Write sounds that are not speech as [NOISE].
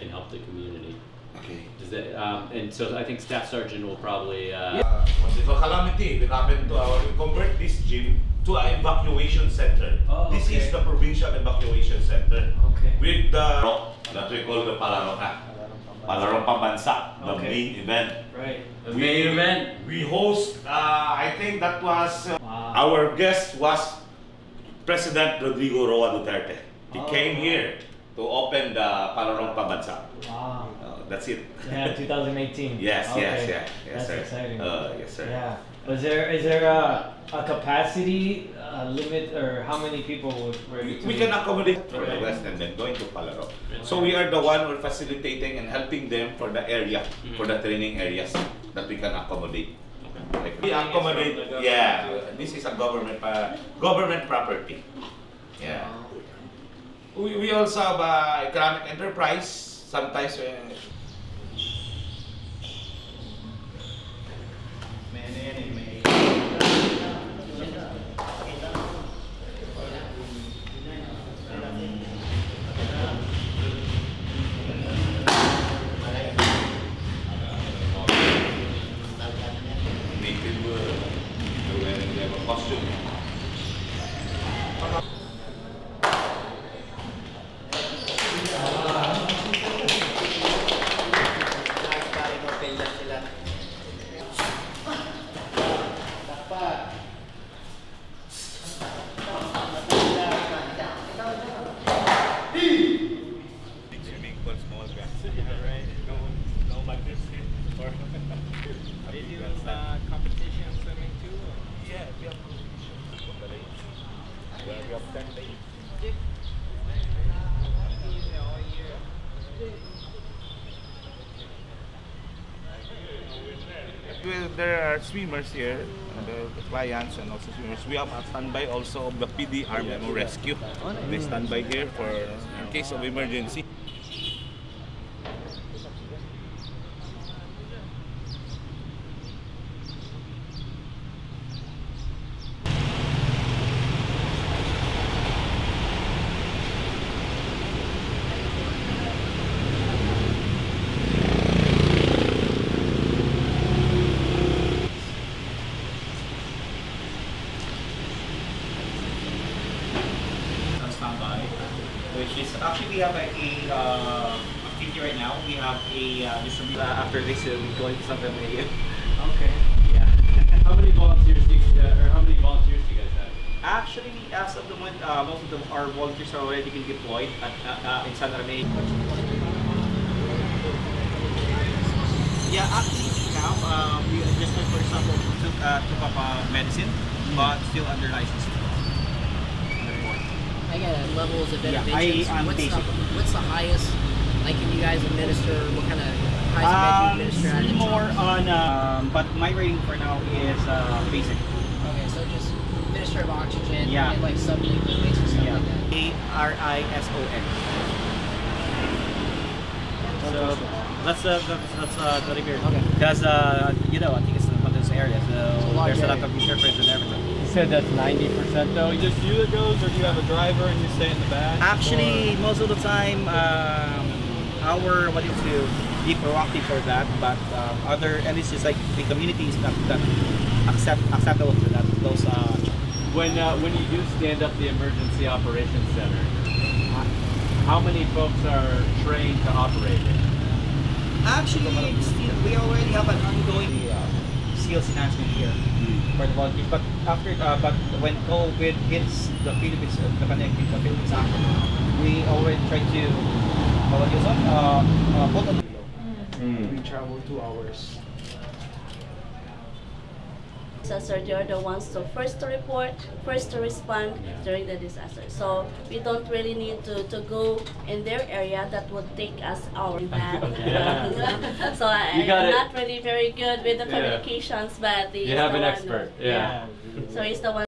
can help the community. Okay. Does that, um, and so I think Staff Sergeant will probably, uh, Uh, what if a calamity that happened to our, we convert this gym to an evacuation center. Oh, this okay. is the provincial evacuation center. Okay. With the that we call the Palaroka. Palarong Pambansa, the Okay. main event. Right. the main event. We host, uh, I think that was, uh, Wow. our guest was President Rodrigo Roa Duterte. He Oh. came here to open the Palarong Pambansa. Wow. Uh, that's it. Yeah, [LAUGHS] 2018. Yes, okay. yes, yeah, yes, That's sir. exciting. Uh, yes, sir. Yeah. Was there is there a, a capacity uh, limit or how many people would ready to? We can accommodate for the Right. west and then going to Palaro. So we are the one who are facilitating and helping them for the area, for the training areas that we can accommodate. Like we accommodate, yeah. This is a government uh, government property. Yeah. We, we also have uh, economic enterprise. Sometimes native uh, they're wearing they have a costume. Swimming pool, small grass. Did you uh, competition swimming too? Yeah, we have we have 10 days. There are swimmers here, uh, the, clients and also swimmers. We have a standby also of the PD Rescue. They stand by here for in case of emergency. on standby, which is actually we have a, a uh, activity right now. We have a uh, distribution. Uh, after this, uh, we're going to San Fernando. Okay. Yeah. [LAUGHS] How many volunteers do you, uh, or how many volunteers do you guys have? Actually, as of the moment, uh, most of them, our volunteers are already been deployed at, uh, uh, in San Rame. Yeah, actually now we just for example took uh, took up uh, medicine, but still under license. I got levels of Yeah, interventions. I- what's, the, what's the highest? Like, can you guys administer? What kind of highest Um, administer more on, um, but my rating for now is uh, basic. Okay, so just administer of oxygen Yeah. and like subliquid basic stuff Yeah. like that. A R I S O N. So that's uh, that's that's uh, the. Okay. Because uh, you know, I think it's in the mountainous area, so there's a lot area. of interference and everything. You said that's 90% though? You just you that goes, or do you have a driver and you stay in the back? Actually, most of the time, um, our what is to be proactive for that, but um, other and it's just like the community is not that accept acceptable for that. Those uh, When, uh, when you do stand up the Emergency Operations Center, how many folks are trained to operate it? Actually, we already have an ongoing skills enhancement here for the volunteers. But after, uh, but when COVID hits the Philippines, uh, the pandemic hit the Philippines after, we already try to uh, what is it? Uh, uh, put on We travel two hours. Disaster, they are the ones to first to report, first to respond during the disaster. So we don't really need to, to go in their area. That would take us hours. [LAUGHS] [LAUGHS] Yeah. so I, I'm not really very good with the Yeah. communications, but You have an expert, yeah. So he's the one.